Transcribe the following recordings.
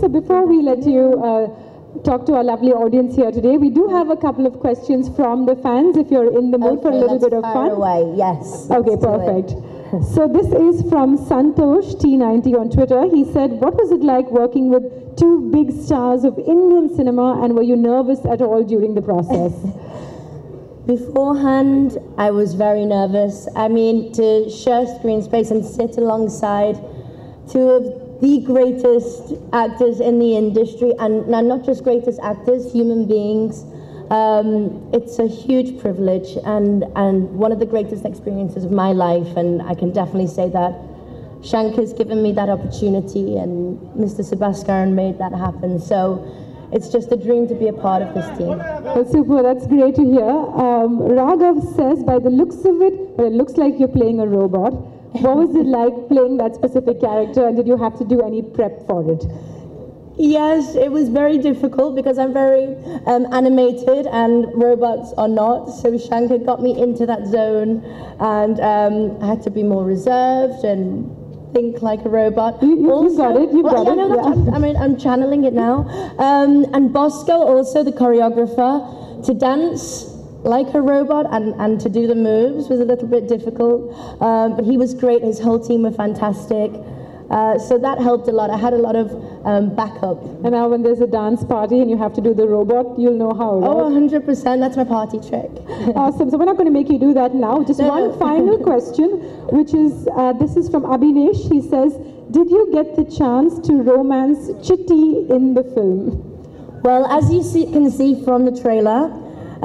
so before we let you uh, talk to our lovely audience here today, we do have a couple of questions from the fans if you're in the mood for a little bit of fun. away. Yes. Okay, let's do it. perfect. So this is from Santosh T90 on Twitter. He said, "What was it like working with two big stars of Indian cinema, and were you nervous at all during the process?" Beforehand, I was very nervous. I mean, to share screen space and sit alongside two of the greatest actors in the industry, and not just greatest actors, human beings. Um, it's a huge privilege and, and one of the greatest experiences of my life, and I can definitely say that Shankar's given me that opportunity, and Mr. Sebastian made that happen. So it's just a dream to be a part of this team. Well, super. That's great to hear. Um, Raghav says, by the looks of it, well, it looks like you're playing a robot. What was it like playing that specific character, and did you have to do any prep for it? Yes, it was very difficult because I'm very um, animated and robots are not. So Shankar got me into that zone and um, I had to be more reserved and think like a robot. You- you- you got it, you well, got yeah, it, no, yeah. I'm, I mean, I'm channeling it now. Um, and Bosco, also the choreographer, to dance like a robot and, and to do the moves was a little bit difficult. Um, but he was great. His whole team were fantastic. Uh, so that helped a lot. I had a lot of um, backup. And now, when there's a dance party and you have to do the robot, you'll know how, right? Oh, 100%. That's my party trick. Awesome. So we're not going to make you do that now. Just No, one no. final question, which is uh, this is from Abhinesh. He says, "Did you get the chance to romance Chitti in the film?" Well, as you see, can see from the trailer,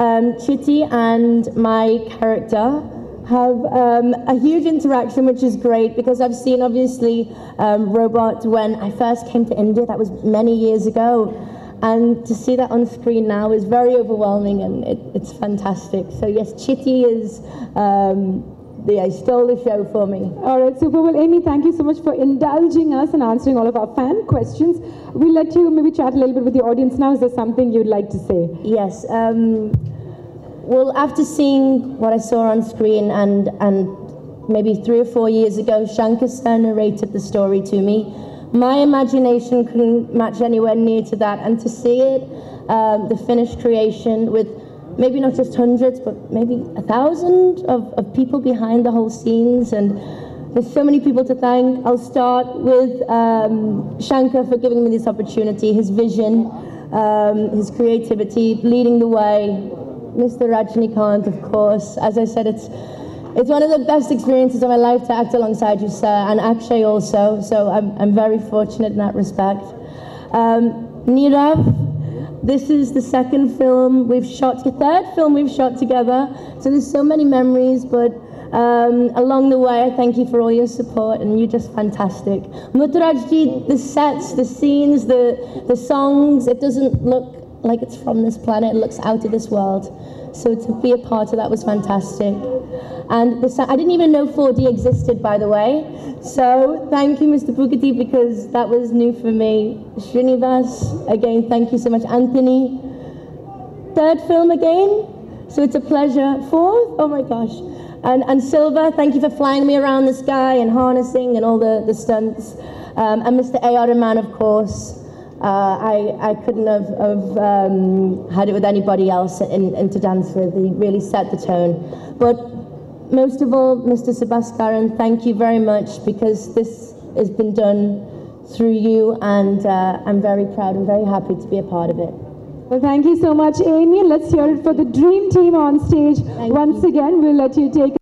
um, Chitti and my character have um, a huge interaction, which is great because I've seen obviously um, Robot when I first came to India. That was many years ago. And to see that on screen now is very overwhelming and it, it's fantastic. So, yes, Chitti is, um, yeah, he stole the show for me. All right, super. Well, Amy, thank you so much for indulging us and answering all of our fan questions. We'll let you maybe chat a little bit with the audience now. Is there something you'd like to say? Yes. Um, well, after seeing what I saw on screen and and maybe three or four years ago, Shankar Sir narrated the story to me. My imagination couldn't match anywhere near to that, and to see it, um, the finished creation with maybe not just hundreds, but maybe a thousand of, of people behind the whole scenes and there's so many people to thank. I'll start with um, Shankar for giving me this opportunity, his vision, um, his creativity, leading the way. Mr. Rajinikanth, of course. As I said, it's it's one of the best experiences of my life to act alongside you, sir, and Akshay also. So I'm, I'm very fortunate in that respect. Um, Nirav, this is the second film we've shot, the third film we've shot together. So there's so many memories, but um, along the way, I thank you for all your support, and you're just fantastic. Mutarajji, the sets, the scenes, the, the songs, it doesn't look like it's from this planet, it looks out of this world. So to be a part of that was fantastic. And the, I didn't even know 4D existed, by the way. So thank you, Mr. Pookutty, because that was new for me. Srinivas, again, thank you so much. Anthony, third film again. So it's a pleasure. Fourth? Oh my gosh. And, and Silva, thank you for flying me around the sky and harnessing and all the, the stunts. Um, and Mr. A. R. Rahman, of course. Uh, I, I couldn't have, have um, had it with anybody else and, and to dance with. He really set the tone. But most of all, Mr. Sebastian, thank you very much because this has been done through you and uh, I'm very proud and very happy to be a part of it. Well, thank you so much, Amy. Let's hear it for the dream team on stage. Thank Once you. again, we'll let you take